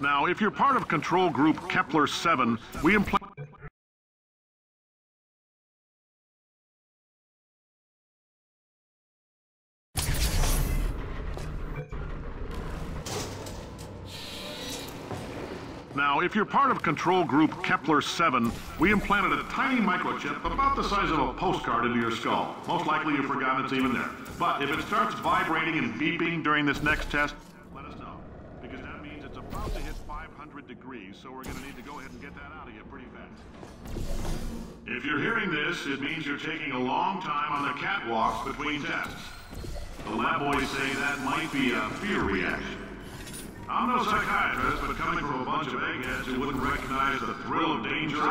Now, if you're part of control group Kepler 7, we implant... Now, if you're part of control group Kepler 7, we implanted a tiny microchip about the size of a postcard into your skull. Most likely you've forgotten it's even there. But if it starts vibrating and beeping during this next test. Because that means it's about to hit 500 degrees, so we're going to need to go ahead and get that out of you pretty fast. If you're hearing this, it means you're taking a long time on the catwalks between tests. The lab boys say that might be a fear reaction. I'm no psychiatrist, but coming from a bunch of eggheads who wouldn't recognize the thrill of danger...